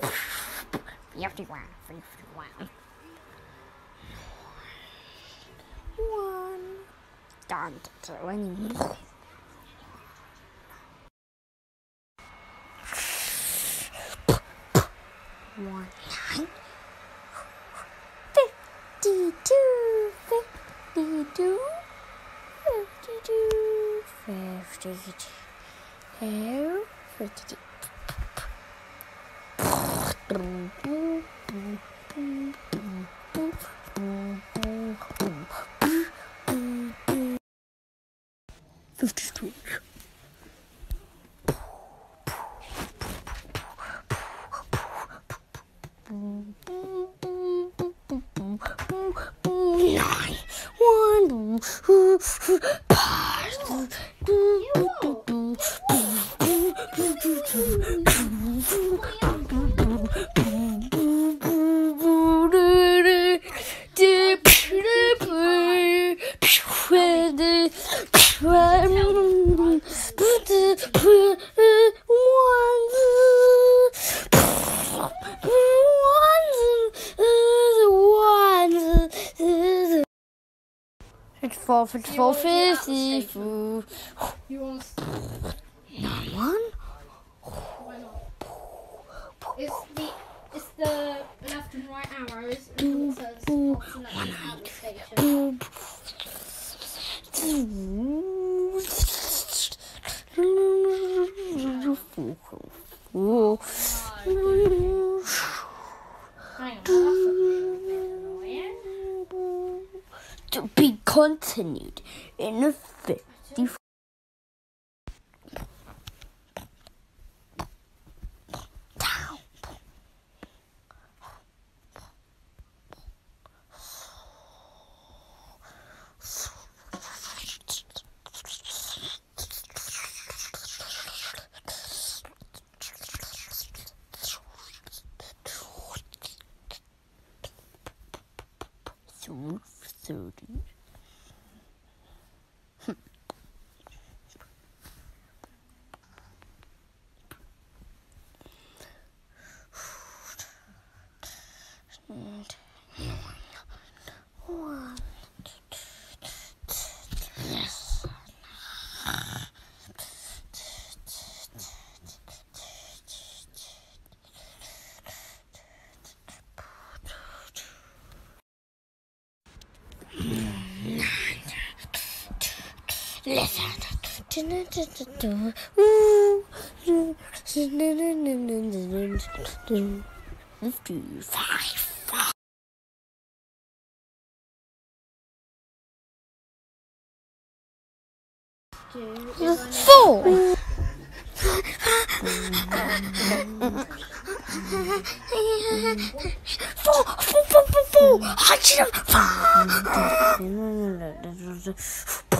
Fifty-one, fifty-one. One. Fifty-two. Boom, boom, boom. It's four, it's four, fifty four. You want one? It's the, it's the left and right arrows. And it says alternate out station. continued in 54. through 30. Fifty-five. On Four. Four, four, four, four, four.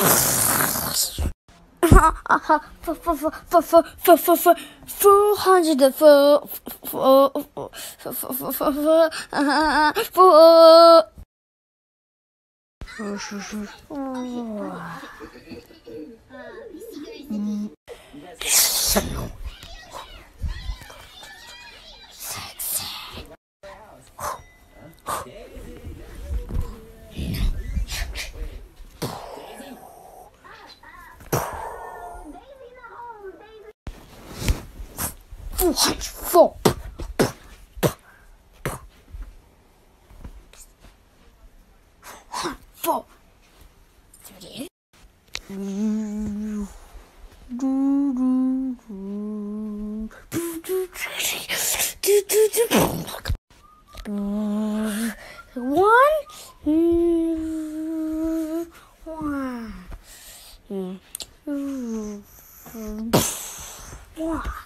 of ways I can. I can either Three eight. contact someone I know in real life. Three eight. Three eight. Negative six. Four, four, four, four, four, four, four, four, four hundred and four, four, four, four, four, four, four, four, uh, four. Seven. Sexy. watch four. Four. One. One. One.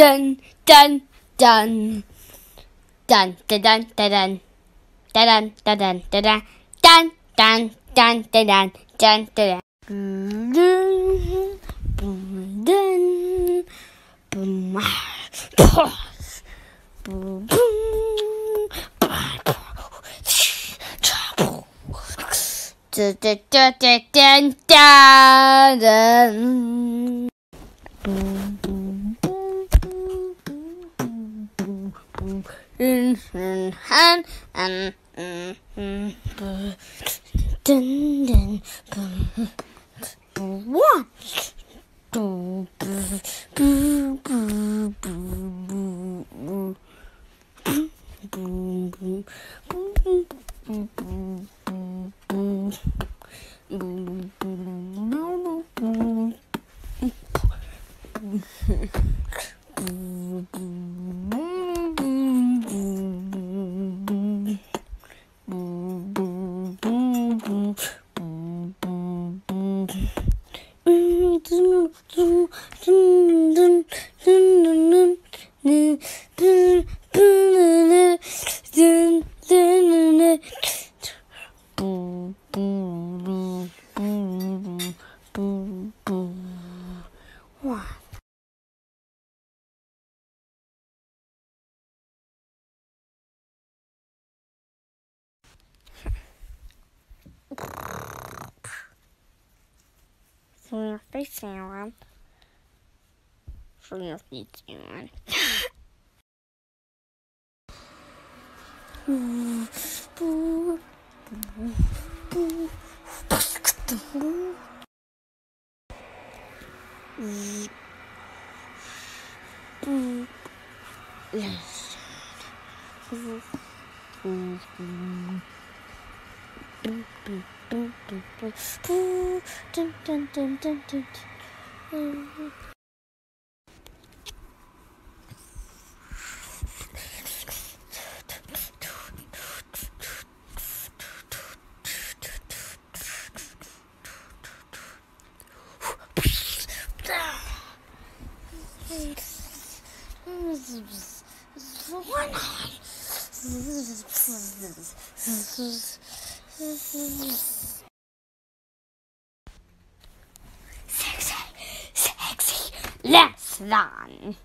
dun dun dun. Dun dun dun. Dun dun dun dun dun. Dun dun dun dun dun dun boom dun. Boom boom dun dun dun dun dun and and dun dun one boo boo boo boo boo boom boom boom boom boom boom boom boom boom One. for your face serum. For your feet serum. Yes. Mm-hmm. One Sexy, sexy, less than.